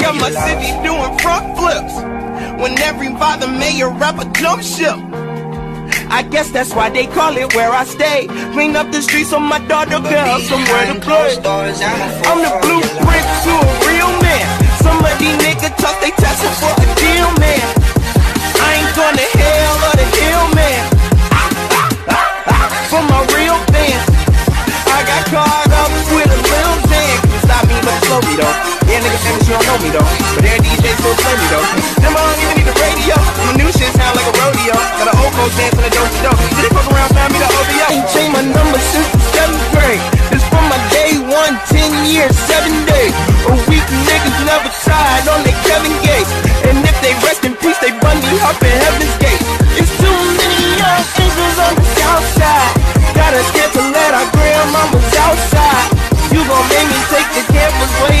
got my city doing front flips. When every bother mayor rapper jump ship. I guess that's why they call it where I stay. Clean up the streets so my daughter can have somewhere to play. I'm the blueprint Yeah, niggas famous, you don't know me though. But their DJ still play me though. Them I even need the radio. My new shit sound like a rodeo. Got an old folks dancing a dope dope. Did they fuck around, found me the OVO? Ain't changed my number since the seventh grade. This from my day one, ten years, seven days. A week niggas never tried on their Kevin Gates. And if they rest in peace, they Bundy up in heaven's gate. It's too many young niggas on the south side. Gotta skip to let our grandmamas outside. You gon' make me take the campus way